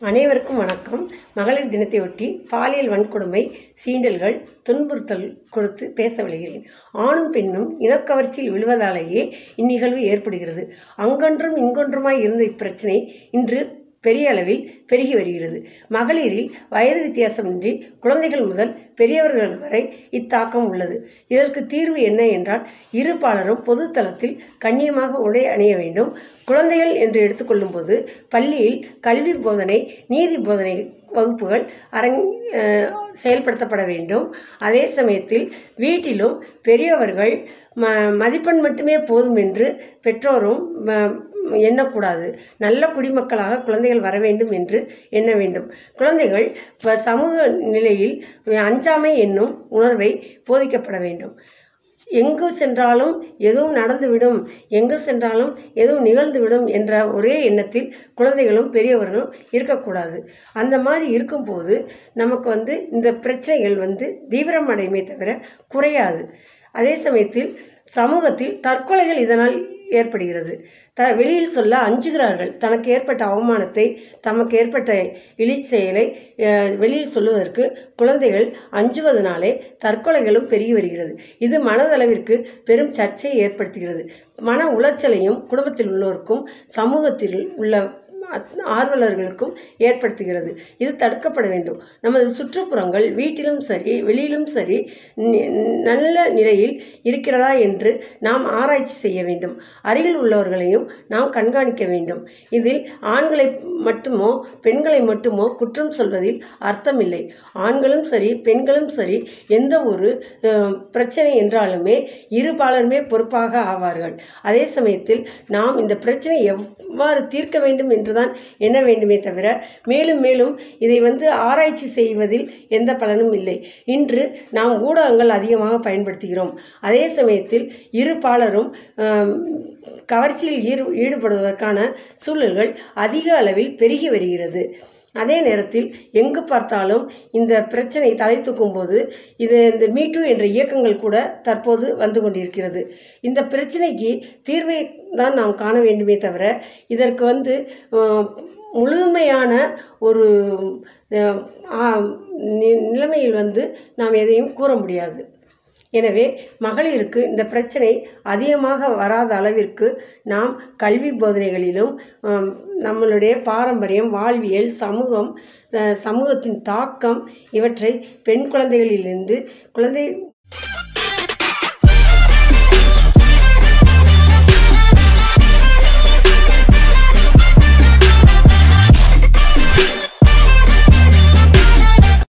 அனைவருக்கும் வணக்கம். மகளிர் தினத்தையொட்டி பாலியல் வன்கொடுமை சீண்டல்கள் துன்புறுத்தல் கொடுத்து பேச விளைகிறேன் ஆணும் பெண்ணும் இனக்கவர்ச்சியில் விழுவதாலேயே இந்நிகழ்வு ஏற்படுகிறது. அங்கொன்றும் இங்கொன்றுமாய் இருந்த இப்பிரச்சனை இன்று பெரிய அளவில் பெருகி வருகிறது. மகளிரில் வயது வித்தியாசமின்றி குழந்தைகள் முதல் பெரியவர்கள் வரை இத்தாக்கம் உள்ளது. இதற்கு தீர்வு என்ன என்றால் இரு பாலரும் பொது தளத்தில் கண்ணியமாக உடை அணிய வேண்டும். குழந்தைகள் என்று எடுத்துக்கொள்ளும்போது பள்ளியில் கல்வி போதனை நீதி போதனை வகுப்புகள் அரங் செயல்படுத்தப்பட வேண்டும். அதே சமயத்தில் வீட்டிலும் பெரியவர்கள் ம மதிப்பெண் மட்டுமே போதும் என்று பெற்றோரும் எண்ணக்கூடாது. நல்ல குடிமக்களாக குழந்தைகள் வர வேண்டும் என்று எண்ண வேண்டும். குழந்தைகள் இப்போ சமூக நிலையில் அஞ்சாமை என்னும் உணர்வை போதிக்கப்பட வேண்டும். எங்கு சென்றாலும் எதுவும் நடந்துவிடும். எங்கு சென்றாலும் எதுவும் நிகழ்ந்துவிடும் என்ற ஒரே எண்ணத்தில் குழந்தைகளும் பெரியவர்களும் இருக்கக்கூடாது. அந்த மாதிரி இருக்கும்போது நமக்கு வந்து இந்த பிரச்சனைகள் வந்து தீவிரமடையுமே தவிர குறையாது. அதே சமயத்தில் சமூகத்தில் தற்கொலைகள் இதனால் ஏற்படுகிறது. த வெளியில் சொல்ல அஞ்சுகிறார்கள். தனக்கு ஏற்பட்ட அவமானத்தை தமக்கு ஏற்பட்ட இழிச்செயலை வெளியில் சொல்லுவதற்கு குழந்தைகள் அஞ்சுவதனாலே தற்கொலைகளும் பெருகி வருகிறது. இது மனதளவிற்கு பெரும் சர்ச்சையை ஏற்படுத்துகிறது. மன உளைச்சலையும் குடும்பத்தில் உள்ளோருக்கும் சமூகத்தில் உள்ள ஆர்வலர்களுக்கும் ஏற்படுத்துகிறது. இது தடுக்கப்பட வேண்டும். நமது சுற்றுப்புறங்கள் வீட்டிலும் சரி வெளியிலும் சரி நல்ல நிலையில் இருக்கிறதா என்று நாம் ஆராய்ச்சி செய்ய வேண்டும். அருகில் உள்ளவர்களையும் நாம் கண்காணிக்க வேண்டும். இதில் ஆண்களை மட்டுமோ பெண்களை மட்டுமோ குற்றம் சொல்வதில் அர்த்தமில்லை. ஆண்களும் சரி பெண்களும் சரி எந்த ஒரு பிரச்சனை என்றாலுமே இரு பாலருமே பொறுப்பாக ஆவார்கள். அதே சமயத்தில் நாம் இந்த பிரச்சனை எவ்வாறு தீர்க்க வேண்டும் தான் எண்ண வேண்டுமே தவிர மேலும் மேலும் இதை வந்து ஆராய்ச்சி செய்வதில் எந்த பலனும் இல்லை. இன்று நாம் ஊடகங்கள் அதிகமாக பயன்படுத்துகிறோம். அதே சமயத்தில் இரு பாலரும் கவர்ச்சியில் ஈடு ஈடுபடுவதற்கான சூழல்கள் அதிக அளவில் பெருகி வருகிறது. அதே நேரத்தில் எங்கு பார்த்தாலும் இந்த பிரச்சனை தலை தூக்கும் போது இது இந்த மீட்டு என்ற இயக்கங்கள் கூட தற்போது வந்து கொண்டிருக்கிறது. இந்த பிரச்சனைக்கு தீர்வை தான் நாம் காண வேண்டுமே தவிர இதற்கு வந்து முழுமையான ஒரு நி- நிலைமையில் வந்து நாம் எதையும் கூற முடியாது. எனவே மகளிருக்கு இந்த பிரச்சனை அதிகமாக வராத அளவிற்கு நாம் கல்வி போதனைகளிலும் நம்மளுடைய பாரம்பரியம் வாழ்வியல் சமூகம் சமூகத்தின் தாக்கம் இவற்றை பெண் குழந்தைகளிலிருந்து குழந்தை